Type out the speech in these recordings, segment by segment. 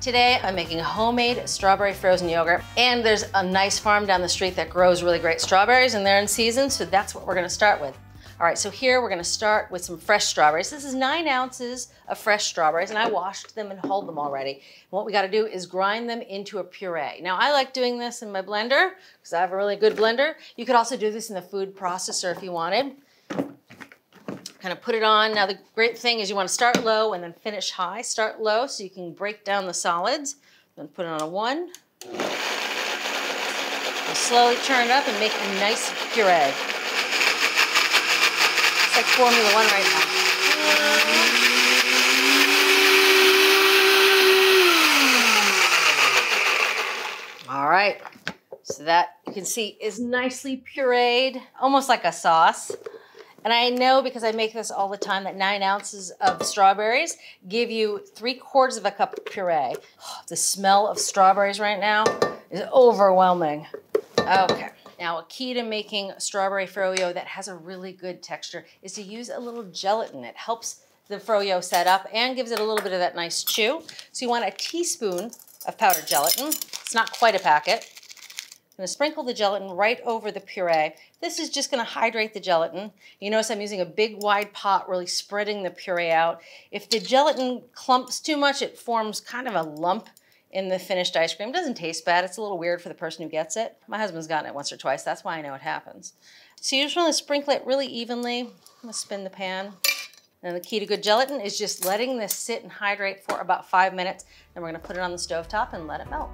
Today, I'm making homemade strawberry frozen yogurt, and there's a nice farm down the street that grows really great strawberries, and they're in season, so that's what we're gonna start with. All right, so here we're gonna start with some fresh strawberries. This is nine ounces of fresh strawberries, and I washed them and hulled them already. And what we gotta do is grind them into a puree. Now, I like doing this in my blender, because I have a really good blender. You could also do this in the food processor if you wanted kind of put it on. Now the great thing is you want to start low and then finish high. Start low so you can break down the solids. Then put it on a one. And slowly turn it up and make a nice puree. It's like Formula One right now. All right, so that you can see is nicely pureed, almost like a sauce. And I know because I make this all the time that nine ounces of strawberries give you three quarters of a cup of puree. Oh, the smell of strawberries right now is overwhelming. Okay. Now, a key to making strawberry froyo that has a really good texture is to use a little gelatin. It helps the froyo set up and gives it a little bit of that nice chew. So you want a teaspoon of powdered gelatin. It's not quite a packet. I'm gonna sprinkle the gelatin right over the puree. This is just gonna hydrate the gelatin. You notice I'm using a big wide pot, really spreading the puree out. If the gelatin clumps too much, it forms kind of a lump in the finished ice cream. It doesn't taste bad. It's a little weird for the person who gets it. My husband's gotten it once or twice. That's why I know it happens. So you just wanna sprinkle it really evenly. I'm gonna spin the pan. And the key to good gelatin is just letting this sit and hydrate for about five minutes. Then we're gonna put it on the stove top and let it melt.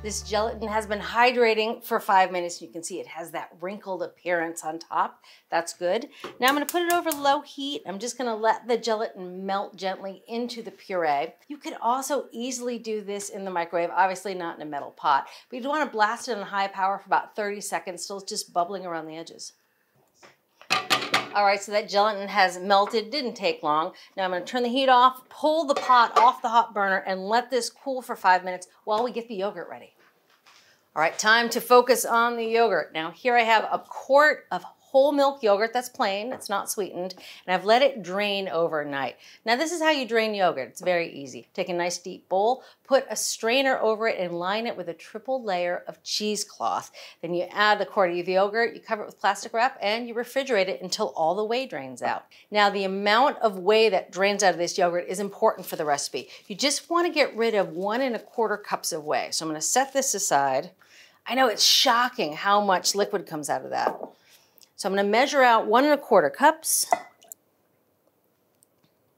This gelatin has been hydrating for five minutes. You can see it has that wrinkled appearance on top. That's good. Now I'm gonna put it over low heat. I'm just gonna let the gelatin melt gently into the puree. You could also easily do this in the microwave, obviously not in a metal pot, but you'd wanna blast it on high power for about 30 seconds till it's just bubbling around the edges. All right, so that gelatin has melted, didn't take long. Now I'm gonna turn the heat off, pull the pot off the hot burner, and let this cool for five minutes while we get the yogurt ready. All right, time to focus on the yogurt. Now here I have a quart of whole milk yogurt that's plain, it's not sweetened, and I've let it drain overnight. Now this is how you drain yogurt, it's very easy. Take a nice deep bowl, put a strainer over it and line it with a triple layer of cheesecloth. Then you add the quart of the yogurt, you cover it with plastic wrap, and you refrigerate it until all the whey drains out. Now the amount of whey that drains out of this yogurt is important for the recipe. You just wanna get rid of one and a quarter cups of whey. So I'm gonna set this aside. I know it's shocking how much liquid comes out of that. So I'm gonna measure out one and a quarter cups.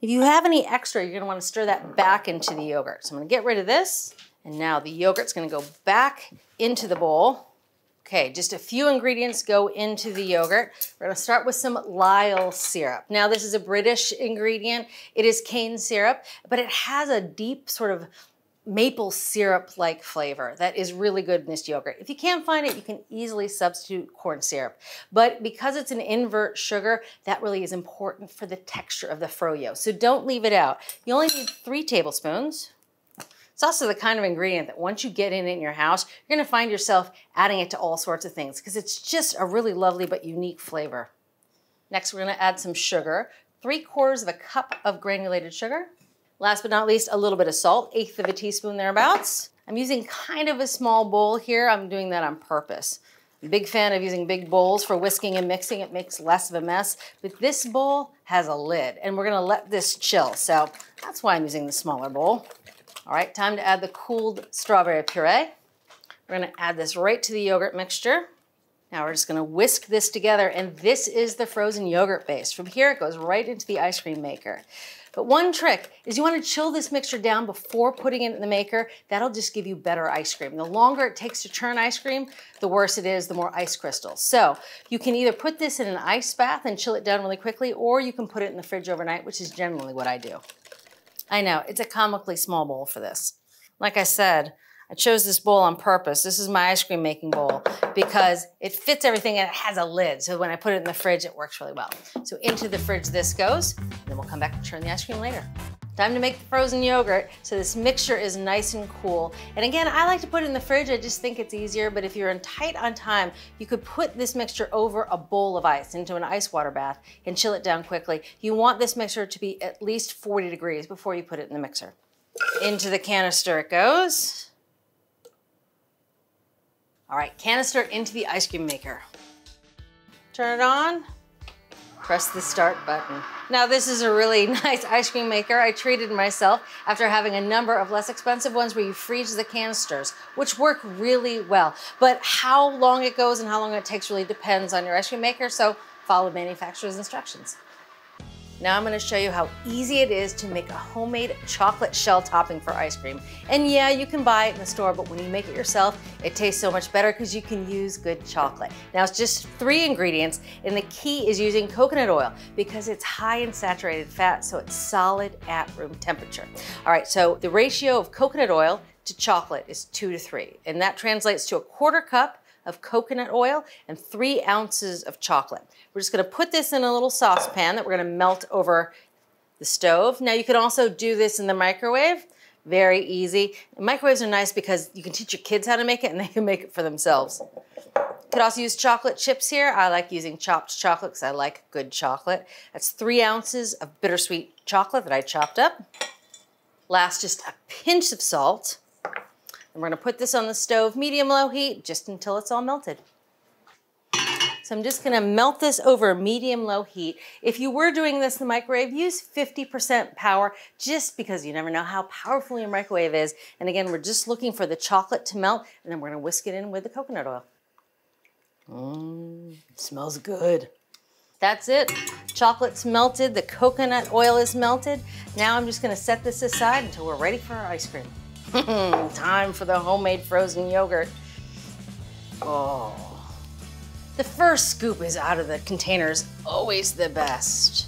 If you have any extra, you're gonna wanna stir that back into the yogurt. So I'm gonna get rid of this. And now the yogurt's gonna go back into the bowl. Okay, just a few ingredients go into the yogurt. We're gonna start with some Lyle syrup. Now this is a British ingredient. It is cane syrup, but it has a deep sort of maple syrup-like flavor that is really good in this yogurt. If you can't find it, you can easily substitute corn syrup. But because it's an invert sugar, that really is important for the texture of the froyo. So don't leave it out. You only need three tablespoons. It's also the kind of ingredient that once you get in it in your house, you're gonna find yourself adding it to all sorts of things because it's just a really lovely but unique flavor. Next, we're gonna add some sugar. Three quarters of a cup of granulated sugar. Last but not least, a little bit of salt, eighth of a teaspoon thereabouts. I'm using kind of a small bowl here. I'm doing that on purpose. Big fan of using big bowls for whisking and mixing. It makes less of a mess. But this bowl has a lid, and we're gonna let this chill. So that's why I'm using the smaller bowl. All right, time to add the cooled strawberry puree. We're gonna add this right to the yogurt mixture. Now we're just gonna whisk this together, and this is the frozen yogurt base. From here, it goes right into the ice cream maker. But one trick is you want to chill this mixture down before putting it in the maker. That'll just give you better ice cream. The longer it takes to churn ice cream, the worse it is, the more ice crystals. So you can either put this in an ice bath and chill it down really quickly, or you can put it in the fridge overnight, which is generally what I do. I know, it's a comically small bowl for this. Like I said, I chose this bowl on purpose. This is my ice cream making bowl because it fits everything and it has a lid. So when I put it in the fridge, it works really well. So into the fridge this goes, and then we'll come back and churn the ice cream later. time to make the frozen yogurt so this mixture is nice and cool. And again, I like to put it in the fridge. I just think it's easier, but if you're in tight on time, you could put this mixture over a bowl of ice into an ice water bath and chill it down quickly. You want this mixture to be at least 40 degrees before you put it in the mixer. Into the canister it goes. All right, canister into the ice cream maker. Turn it on, press the start button. Now this is a really nice ice cream maker. I treated myself after having a number of less expensive ones where you freeze the canisters, which work really well. But how long it goes and how long it takes really depends on your ice cream maker, so follow manufacturer's instructions. Now I'm gonna show you how easy it is to make a homemade chocolate shell topping for ice cream. And yeah, you can buy it in the store, but when you make it yourself, it tastes so much better because you can use good chocolate. Now it's just three ingredients, and the key is using coconut oil because it's high in saturated fat, so it's solid at room temperature. All right, so the ratio of coconut oil to chocolate is two to three, and that translates to a quarter cup of coconut oil and three ounces of chocolate. We're just gonna put this in a little saucepan that we're gonna melt over the stove. Now you can also do this in the microwave, very easy. microwaves are nice because you can teach your kids how to make it and they can make it for themselves. Could also use chocolate chips here. I like using chopped chocolate because I like good chocolate. That's three ounces of bittersweet chocolate that I chopped up. Last, just a pinch of salt. And we're gonna put this on the stove, medium-low heat, just until it's all melted. So I'm just gonna melt this over medium-low heat. If you were doing this in the microwave, use 50% power just because you never know how powerful your microwave is. And again, we're just looking for the chocolate to melt and then we're gonna whisk it in with the coconut oil. Mmm, smells good. That's it. Chocolate's melted, the coconut oil is melted. Now I'm just gonna set this aside until we're ready for our ice cream. Hmm, time for the homemade frozen yogurt. Oh. The first scoop is out of the containers, always the best.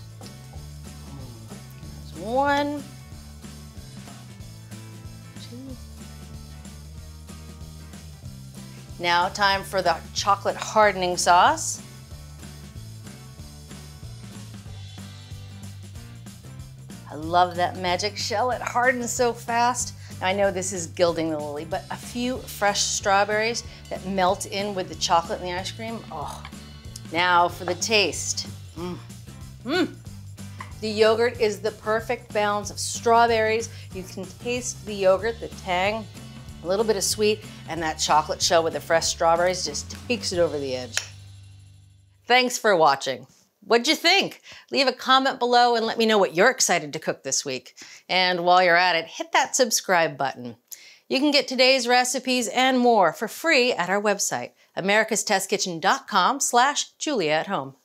There's one. Two. Now time for the chocolate hardening sauce. I love that magic shell. It hardens so fast. I know this is gilding the lily, but a few fresh strawberries that melt in with the chocolate and the ice cream. Oh, now for the taste. Mmm. Mmm. The yogurt is the perfect balance of strawberries. You can taste the yogurt, the tang, a little bit of sweet, and that chocolate shell with the fresh strawberries just takes it over the edge. Thanks for watching. What'd you think? Leave a comment below and let me know what you're excited to cook this week. And while you're at it, hit that subscribe button. You can get today's recipes and more for free at our website, americastestkitchen.com slash julia at home.